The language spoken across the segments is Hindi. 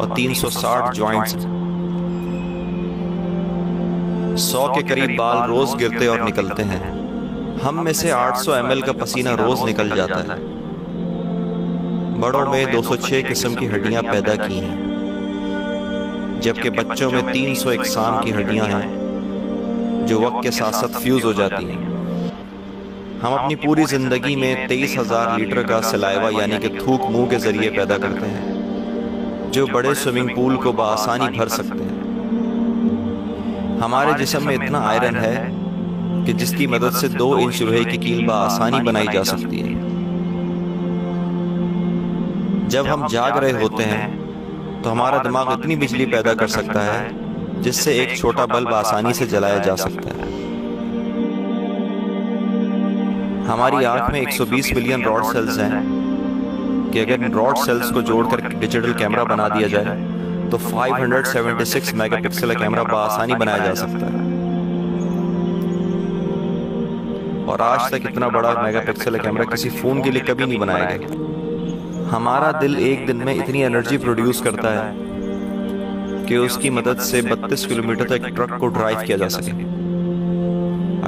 और 360 जॉइंट्स सौ के करीब बाल रोज गिरते और निकलते हैं। हम में से 800 ml का पसीना रोज निकल जाता है। बड़ों में 206 किस्म की हड्डियाँ पैदा की हैं। जबकि बच्चों में 300 इकसाम की हड्डियाँ हैं, जो वक्त के साथ साथ फ्यूज हो जाती हैं। हम अपनी पूरी ज़िंदगी में तेईस हज़ार लीटर का सलाइवा यानी कि थूक मुँह के ज़रिए पैदा करते हैं। जो बड़े स्विमिंग पूल को बसानी भर सकते हैं। हमारे जिसम में इतना आयरन है कि जिसकी मदद से दो इंच लोहे की कील बसानी बनाई जा सकती है। जब हम जाग रहे होते हैं तो हमारा दिमाग इतनी बिजली पैदा कर सकता है, जिससे एक छोटा बल्ब आसानी से जलाया जा सकता है। हमारी आँख में 120 बिलियन रॉड सेल्स हैं। कि अगर रॉड सेल्स को जोड़कर डिजिटल कैमरा बना दिया जाए तो 576 मेगापिक्सल का कैमरा बआसानी बनाया जा सकता है। और आज तक इतना बड़ा मेगापिक्सल कैमरा किसी फ़ोन के लिए कभी नहीं बनाया गया। हमारा दिल एक दिन में इतनी एनर्जी प्रोड्यूस करता है कि उसकी मदद से 32 किलोमीटर तक ट्रक को ड्राइव किया जा सके।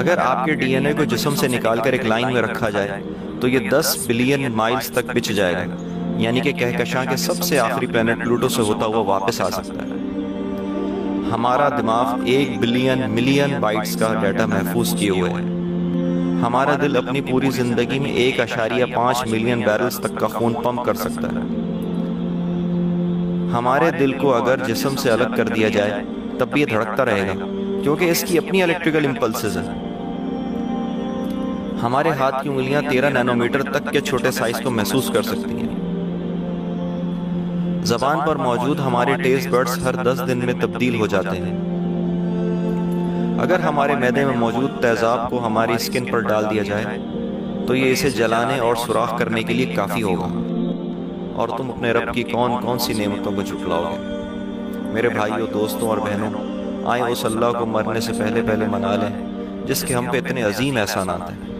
अगर आपके डीएनए को जिसम से निकालकर एक लाइन में रखा जाए तो ये 10 बिलियन माइल्स तक बिछ जाएगा। यानी कि कहकशां के सबसे आखिरी प्लेनेट प्लूटो से होता हुआ वापस आ सकता है। हमारा दिमाग एक बिलियन, मिलियन बाइट्स का डाटा महफूज किए हुए है। हमारा दिल अपनी पूरी ज़िंदगी में एक अशारिया पाँच मिलियन बैरल्स तक का खून पंप कर सकता है। हमारे दिल को अगर जिसम से अलग कर दिया जाए, तब भी ये धड़कता रहेगा, क्योंकि इसकी अपनी इलेक्ट्रिकल इम्पल्सेस हैं। हमारे हाथ की उंगलियाँ तेरह नैनोमीटर तक के छोटे साइज़ को महसूस कर सकती हैं। जबान पर मौजूद हमारे टेस्ट बर्ड्स हर दस दिन में तब्दील हो जाते हैं। अगर हमारे मैदे में मौजूद तेजाब को हमारी स्किन पर डाल दिया जाए तो ये इसे जलाने और सुराख करने के लिए काफ़ी होगा। और तुम अपने रब की कौन कौन सी नेमतों को झुटलाओगे मेरे भाइयों, दोस्तों और बहनों, आए उस अल्लाह को मरने से पहले पहले मना लें, जिसके हम पे इतने अजीम एहसान आते हैं।